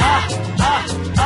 ah, ah, ah.